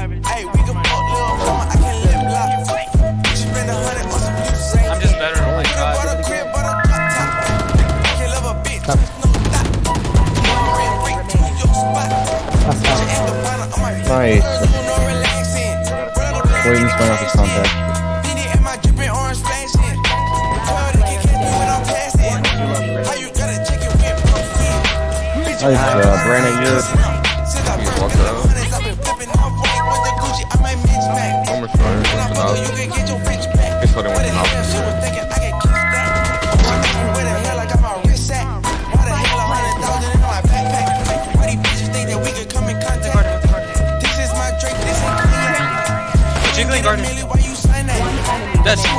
Hey, we can fuck little mama, I can lip lock. She spend a hundred on some blue same. I'm just better. Oh my Bought god. a crib, bought a drop top. I can love a bitch, no stop. Red brick to your spot. She ain't the final on my Nice. no relaxing. Brother, Wait, he's going off his contact. Fendi and my dripping I listen fuck her, up. you can get your bitch back. Guess what I What want the to know? hell, she was thinking I could kiss that. Where the hell I got my wrist at? Why the hell a hundred thousand in my backpack? Why these bitches think that we could come in contact? This is my Drake, this ain't cognac. Jiggling garden. Millie, why you sign that? That's You in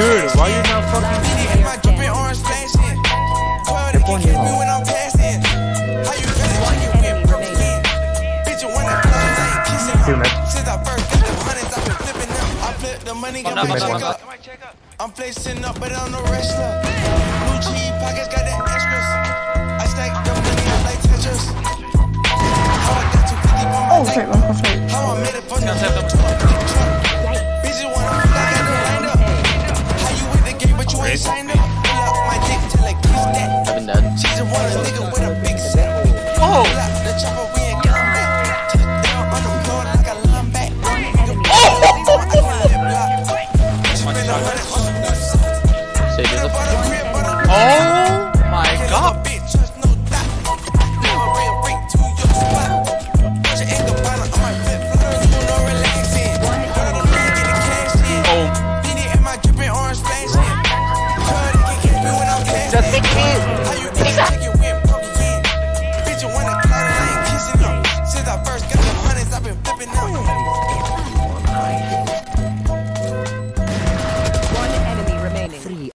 can't get the Dude, cash why you not fucking? Fendi and my dripping orange flashing. Twelve to catch me when I'm passing. How you got it? Chicken whip broken. Bitch, you wanna close, I ain't kissing her. Since I first got the hundreds, I've been flipping them. I flip the money, got not my check up. I'm flexing up, but I'm no wrestler. Blue cheese pockets got the extras. I stack the money up like Tetris. How I got 250 for my Oh, tank. sorry, one, sorry. How I made it from the Sounds like hood to